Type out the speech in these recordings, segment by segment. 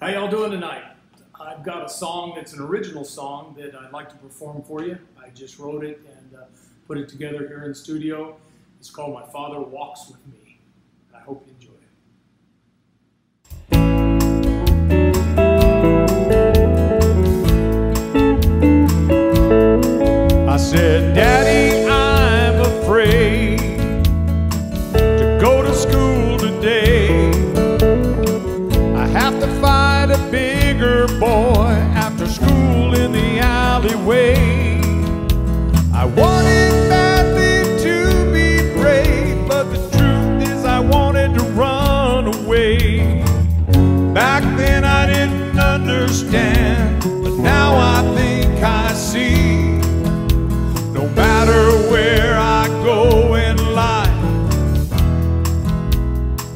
How y'all doing tonight? I've got a song that's an original song that I'd like to perform for you. I just wrote it and uh, put it together here in studio. It's called My Father Walks With Me. I hope you understand, but now I think I see. No matter where I go in life,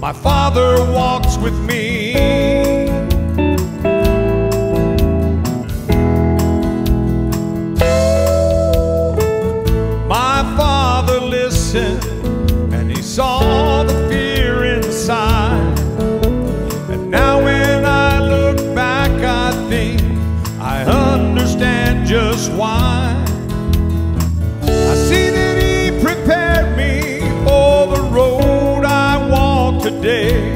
my Father walks with me. My Father listened and he saw the just why. I see that he prepared me for the road I walk today.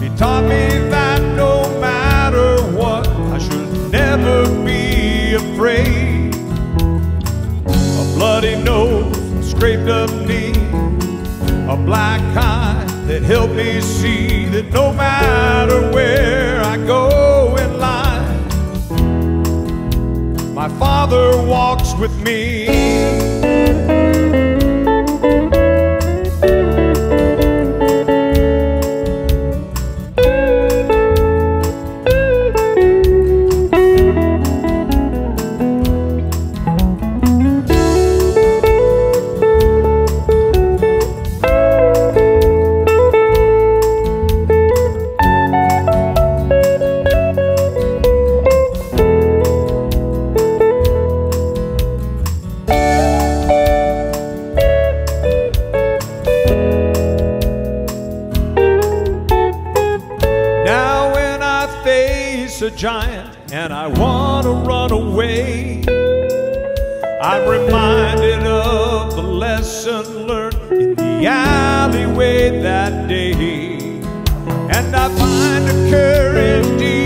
He taught me that no matter what, I should never be afraid. A bloody nose, a scraped up knee, a black eye that helped me see that no matter Father walks with me. Giant and I want to run away, I'm reminded of the lesson learned in the alleyway that day. And I find a courage deep